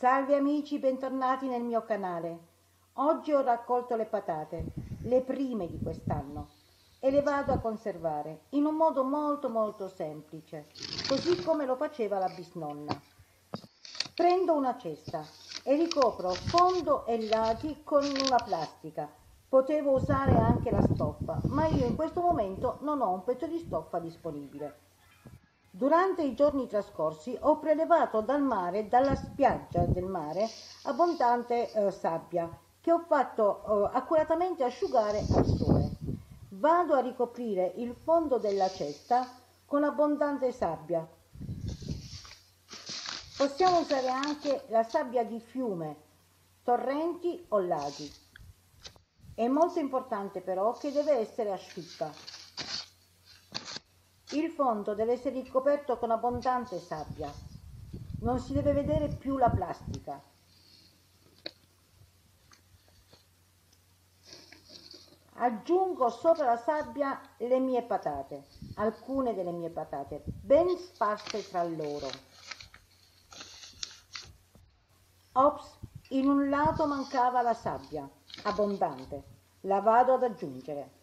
Salve amici, bentornati nel mio canale. Oggi ho raccolto le patate, le prime di quest'anno, e le vado a conservare in un modo molto molto semplice, così come lo faceva la bisnonna. Prendo una cesta e ricopro fondo e lati con una plastica. Potevo usare anche la stoffa, ma io in questo momento non ho un pezzo di stoffa disponibile. Durante i giorni trascorsi ho prelevato dal mare, dalla spiaggia del mare, abbondante eh, sabbia che ho fatto eh, accuratamente asciugare al sole. Vado a ricoprire il fondo della cesta con abbondante sabbia. Possiamo usare anche la sabbia di fiume, torrenti o laghi. È molto importante però che deve essere asciutta. Il fondo deve essere ricoperto con abbondante sabbia. Non si deve vedere più la plastica. Aggiungo sopra la sabbia le mie patate, alcune delle mie patate, ben sparse tra loro. Ops, in un lato mancava la sabbia, abbondante. La vado ad aggiungere.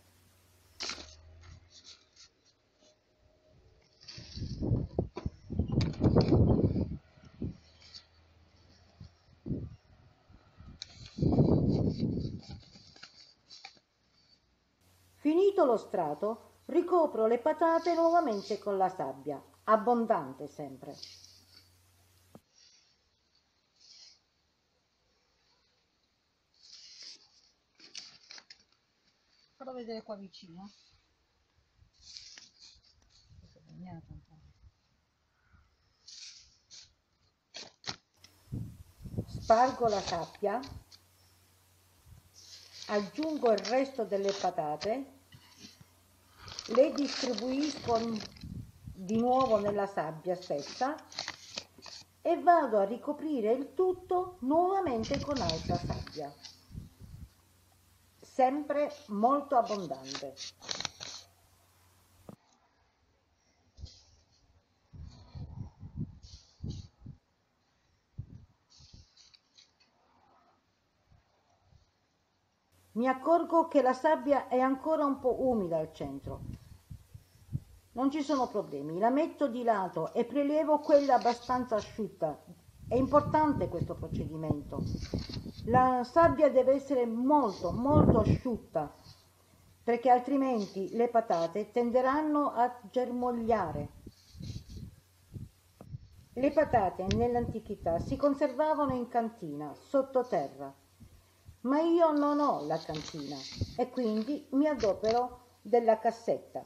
Finito lo strato, ricopro le patate nuovamente con la sabbia, abbondante sempre. Farò vedere qua vicino. Spargo la sabbia, aggiungo il resto delle patate le distribuisco di nuovo nella sabbia stessa e vado a ricoprire il tutto nuovamente con altra sabbia sempre molto abbondante Mi accorgo che la sabbia è ancora un po' umida al centro. Non ci sono problemi, la metto di lato e prelevo quella abbastanza asciutta. È importante questo procedimento. La sabbia deve essere molto, molto asciutta, perché altrimenti le patate tenderanno a germogliare. Le patate nell'antichità si conservavano in cantina, sottoterra ma io non ho la cantina e quindi mi adopero della cassetta.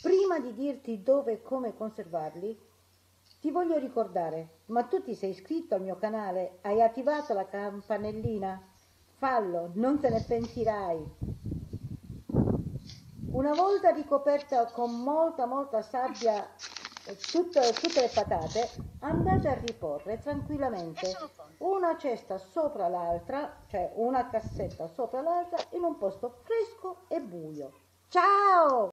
Prima di dirti dove e come conservarli, ti voglio ricordare, ma tu ti sei iscritto al mio canale, hai attivato la campanellina? Fallo, non te ne pentirai. Una volta ricoperta con molta molta sabbia tutte, tutte le patate, andate a riporre tranquillamente una cesta sopra l'altra, cioè una cassetta sopra l'altra, in un posto fresco e buio. Ciao!